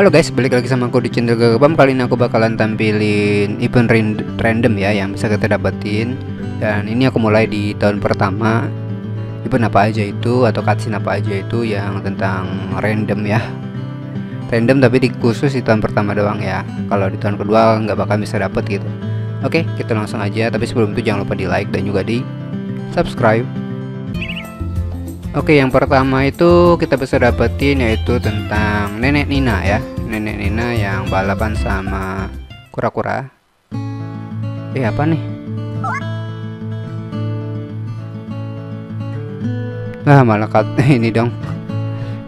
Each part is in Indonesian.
Halo guys, balik lagi sama aku di channel Gagabam Kali ini aku bakalan tampilin event random ya yang bisa kita dapetin. Dan ini aku mulai di tahun pertama. Event apa aja itu atau cutscene apa aja itu yang tentang random ya. Random tapi di khusus di tahun pertama doang ya. Kalau di tahun kedua nggak bakal bisa dapet gitu. Oke, kita langsung aja. Tapi sebelum itu jangan lupa di like dan juga di subscribe Oke yang pertama itu kita bisa dapetin yaitu tentang nenek Nina ya. Nenek Nina yang balapan sama kura-kura. Eh apa nih? Nah malah ini dong.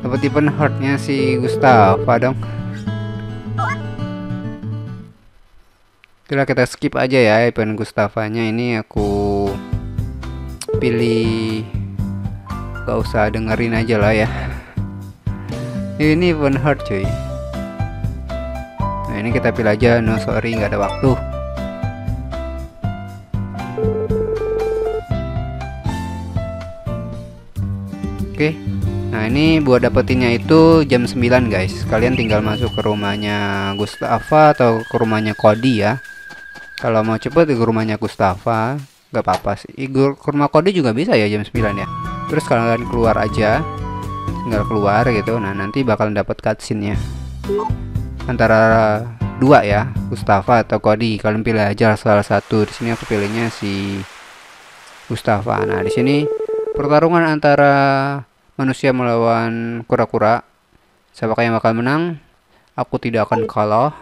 Dapat event heartnya si Gustava dong. Kira kita skip aja ya event Gustavanya. Ini aku pilih gak usah dengerin aja lah ya. Ini event hard cuy. Nah ini kita pilih aja. No sorry nggak ada waktu. Oke. Nah ini buat dapetinnya itu jam 9 guys. Kalian tinggal masuk ke rumahnya Gustava atau ke rumahnya Cody ya. Kalau mau cepet ke rumahnya Gustava nggak apa-apa sih. Ke rumah Cody juga bisa ya jam 9 ya terus kalian keluar aja tinggal keluar gitu nah nanti bakalan dapat cutscene nya antara dua ya Gustava atau Cody kalian pilih aja salah satu. Di sini aku pilihnya si Gustava nah di sini pertarungan antara manusia melawan kura-kura. Siapa yang bakal menang? Aku tidak akan kalah.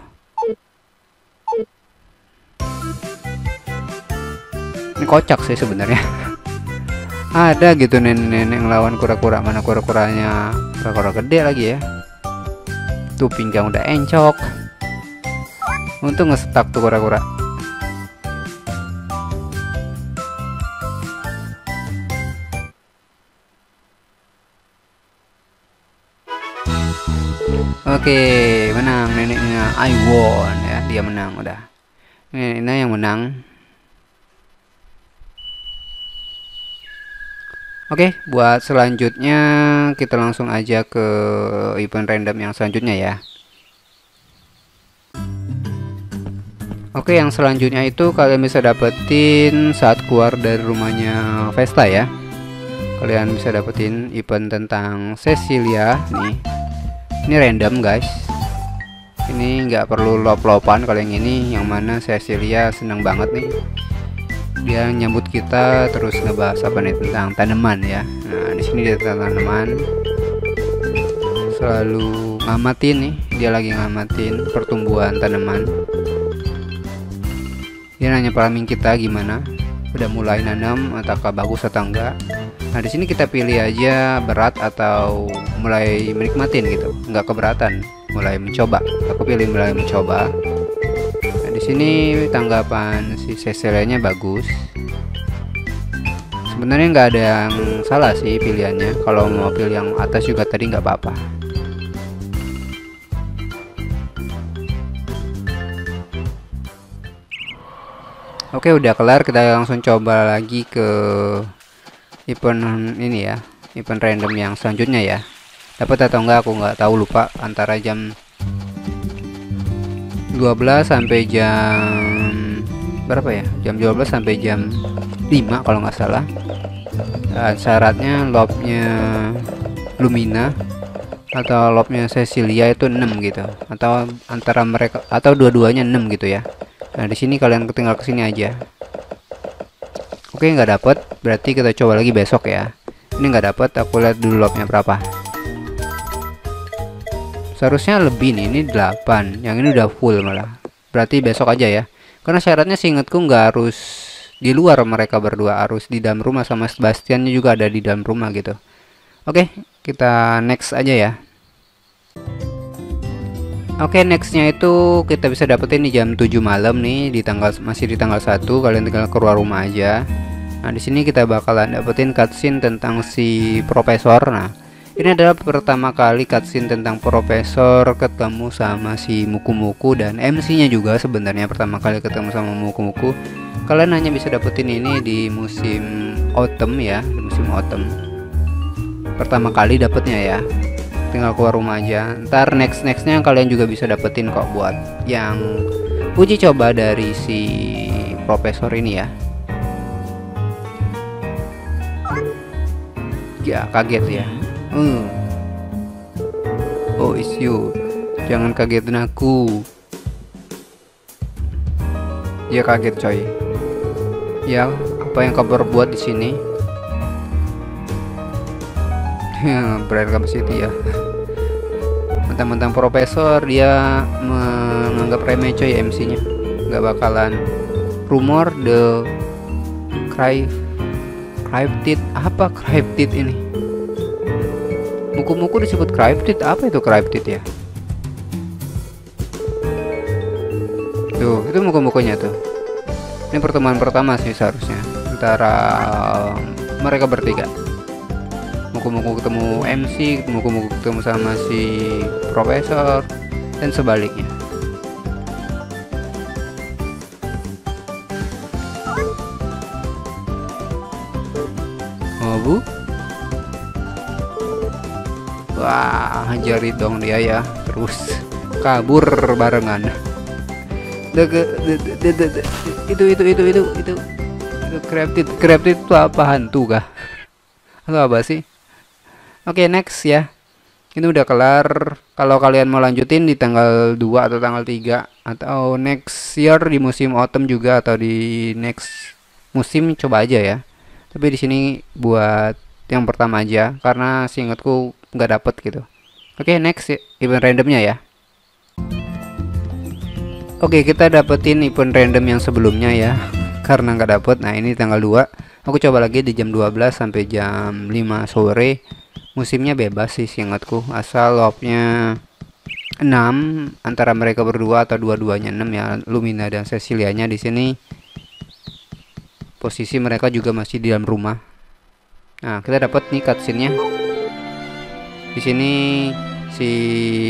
Ini kocak sih sebenarnya ada gitu nenek-nenek ngelawan kura-kura. Mana kura-kuranya? Kura-kura gede lagi ya. Tuh pinggang udah encok. Untung ngestak tuh kura-kura. Oke, menang neneknya I won ya, dia menang udah. Neneknya yang menang. Oke, buat selanjutnya kita langsung aja ke event random yang selanjutnya ya. Oke, yang selanjutnya itu kalian bisa dapetin saat keluar dari rumahnya Vesta ya. Kalian bisa dapetin event tentang Cecilia nih. Ini random guys. Ini nggak perlu lop-lopan yang ini, yang mana Cecilia seneng banget nih dia nyambut kita terus ngebahas apa nih tentang tanaman ya. Nah di sini dia tentang tanaman. Selalu ngamatin nih dia lagi ngamatin pertumbuhan tanaman. Dia nanya paramin kita gimana? Udah mulai nanam ataukah bagus atau enggak? Nah di sini kita pilih aja berat atau mulai menikmatin gitu. Nggak keberatan mulai mencoba. Aku pilih mulai mencoba sini tanggapan si Cecilia bagus. Sebenarnya nggak ada yang salah sih pilihannya. Kalau mau pilih yang atas juga tadi nggak apa-apa. Oke udah kelar. Kita langsung coba lagi ke event ini ya. Event random yang selanjutnya ya. Dapat atau enggak aku nggak tahu. Lupa antara jam 12 sampai jam berapa ya? Jam 12 sampai jam 5 kalau nggak salah. Dan syaratnya lobnya Lumina atau lobnya Cecilia itu 6 gitu. Atau antara mereka atau dua-duanya 6 gitu ya. Nah di sini kalian tinggal ke sini aja. Oke nggak dapet. Berarti kita coba lagi besok ya. Ini nggak dapet aku lihat dulu lobnya berapa seharusnya lebih nih ini 8 yang ini udah full malah. Berarti besok aja ya. Karena syaratnya ingatku nggak harus di luar mereka berdua harus di dalam rumah sama Sebastiannya juga ada di dalam rumah gitu. Oke kita next aja ya. Oke nextnya itu kita bisa dapetin di jam 7 malam nih di tanggal masih di tanggal 1 kalian tinggal keluar rumah aja. Nah di sini kita bakalan dapetin cutscene tentang si profesor. Nah ini adalah pertama kali cutscene tentang profesor ketemu sama si Muku-Muku dan MC-nya juga sebenarnya pertama kali ketemu sama Muku-Muku. Kalian hanya bisa dapetin ini di musim autumn ya, di musim autumn. Pertama kali dapetnya ya. tinggal keluar rumah aja ntar next nextnya kalian juga bisa dapetin kok buat yang uji coba dari si profesor ini ya ya kaget ya hmm. oh is you jangan kagetin aku. Ya kaget coy. Ya apa yang kau berbuat di sini? Brand capacity ya mentang-mentang profesor dia menganggap remeh coy MC nya nggak bakalan rumor the crypt cryptid apa cryptid ini muku-muku disebut cryptid apa itu cryptid ya? Tuh itu muku-mukunya tuh. Ini pertemuan pertama sih seharusnya antara mereka bertiga. Muku-muku ketemu MC muku-muku ketemu sama si profesor dan sebaliknya wah jari dong dia ya. Terus kabur barengan. Itu itu itu itu itu. Itu crafted crafted itu apa? Hantu kah? Atau apa sih? Oke next ya. Ini udah kelar. Kalau kalian mau lanjutin di tanggal 2 atau tanggal 3 atau next year di musim autumn juga atau di next musim coba aja ya. Tapi di sini buat yang pertama aja karena seingatku nggak dapet gitu. Oke okay, next event randomnya ya. Oke kita dapetin event random yang sebelumnya ya. Karena nggak dapet Nah ini tanggal 2 Aku coba lagi di jam 12 sampai jam 5 sore. Musimnya bebas sih seingatku. Asal lobnya 6 Antara mereka berdua atau dua-duanya 6 ya. Lumina dan Cecilianya di sini. Posisi mereka juga masih di dalam rumah. Nah kita dapat nih cutscene-nya Di sini si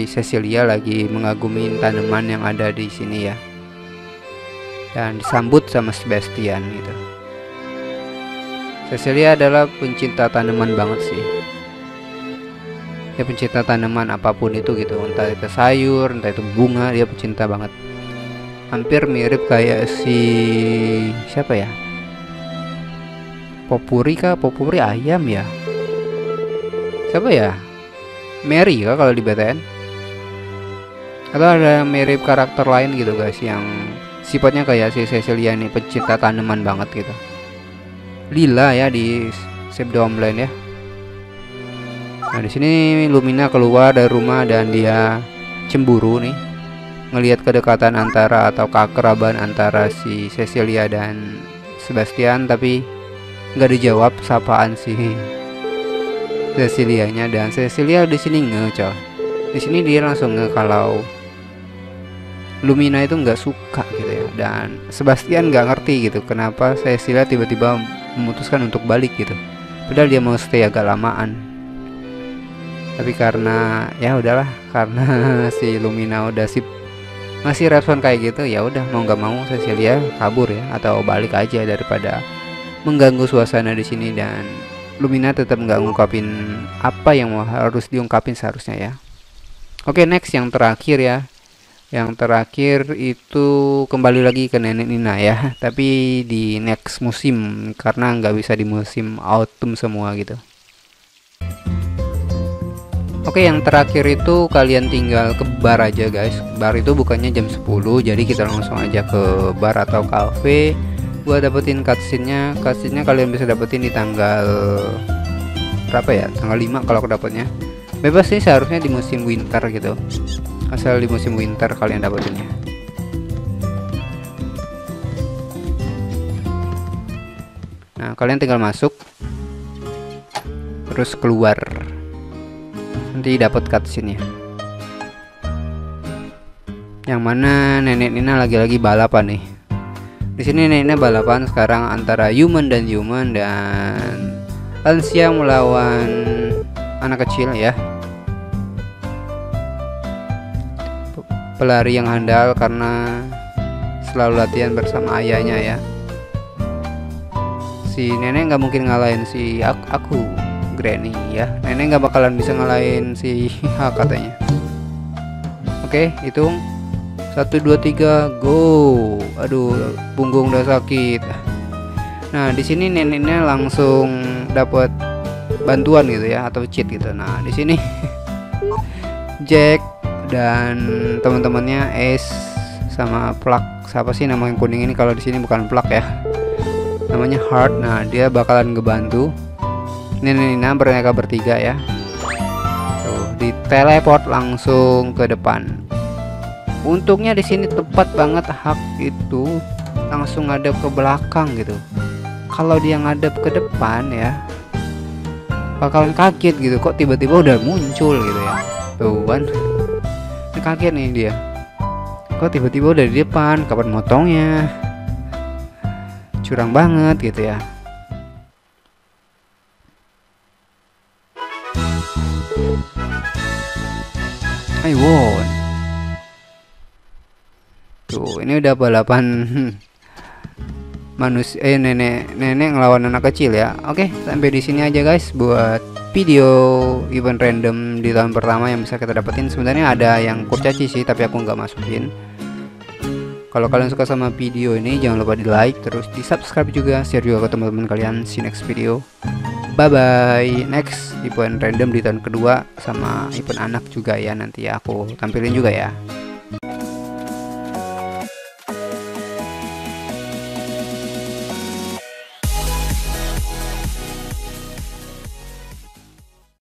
Cecilia lagi mengagumi tanaman yang ada di sini ya. Dan disambut sama Sebastian gitu. Cecilia adalah pencinta tanaman banget sih. Dia pencinta tanaman apa pun itu gitu. Entah itu sayur entah itu bunga dia pencinta banget. Hampir mirip kayak si siapa ya? Popuri kah? Popuri ayam ya? Siapa ya Mary kah kalau di BTN atau ada mirip karakter lain gitu guys yang sifatnya kayak si Cecilia nih pecinta tanaman banget gitu? Lila ya di Save the ya. Nah di sini Lumina keluar dari rumah dan dia cemburu nih ngelihat kedekatan antara atau keakraban antara si Cecilia dan Sebastian tapi nggak dijawab sapaan sih Cecilianya dan Cecilia di sini nge coy. Di sini dia langsung nge kalau Lumina itu nggak suka gitu ya. Dan Sebastian nggak ngerti gitu kenapa Cecilia tiba-tiba memutuskan untuk balik gitu. Padahal dia mau stay agak lamaan. Tapi karena ya udahlah karena si Lumina udah sip ngasih respon kayak gitu ya udah mau nggak mau Cecilia kabur ya atau balik aja daripada mengganggu suasana di sini dan Lumina tetap nggak ngungkapin apa yang harus diungkapin seharusnya ya. Oke next yang terakhir ya. Yang terakhir itu kembali lagi ke nenek Nina ya tapi di next musim karena nggak bisa di musim autumn semua gitu. Oke yang terakhir itu kalian tinggal ke bar aja guys. Bar itu bukannya jam 10 jadi kita langsung aja ke bar atau cafe gua dapetin cutscene-nya cutscene-nya kalian bisa dapetin di tanggal berapa ya? Tanggal 5 kalau dapatnya. Bebas sih seharusnya di musim winter gitu. Asal di musim winter kalian dapetinnya. Nah kalian tinggal masuk terus keluar. Nanti dapat cutscene nya yang mana nenek Nina lagi-lagi balapan nih di sini nenek balapan sekarang antara human dan human dan lansia melawan anak kecil ya. Pelari yang handal karena selalu latihan bersama ayahnya ya. Si nenek nggak mungkin ngalahin si aku, aku Granny ya nenek nggak bakalan bisa ngalahin si H katanya oke hitung satu dua tiga go. Aduh punggung udah sakit. Nah di sini neneknya langsung dapat bantuan gitu ya atau cheat gitu. Nah di sini Jack dan teman-temannya Ace sama Plak. Siapa sih nama yang kuning ini? Kalau di sini bukan Plak ya. Namanya Heart nah dia bakalan ngebantu ini Nina mereka bertiga ya. Tuh di teleport langsung ke depan untungnya di sini tepat banget hak itu langsung ngadep ke belakang gitu. Kalau dia ngadep ke depan ya bakalan kaget gitu. Kok tiba-tiba udah muncul gitu ya? Tuh kan. Kaget nih dia. Kok tiba-tiba udah di depan? Kapan motongnya? Curang banget gitu ya. I won. tuh ini udah balapan manusia eh nenek nenek ngelawan anak kecil ya. Oke sampai di sini aja guys buat video event random di tahun pertama yang bisa kita dapetin. Sebenarnya ada yang kurcaci sih tapi aku nggak masukin. Kalau kalian suka sama video ini jangan lupa di like terus di subscribe juga. Share juga ke teman-teman kalian. See next video. Bye bye next event random di tahun kedua sama event anak juga ya nanti ya aku tampilin juga ya